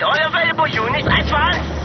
eurem All available units advance.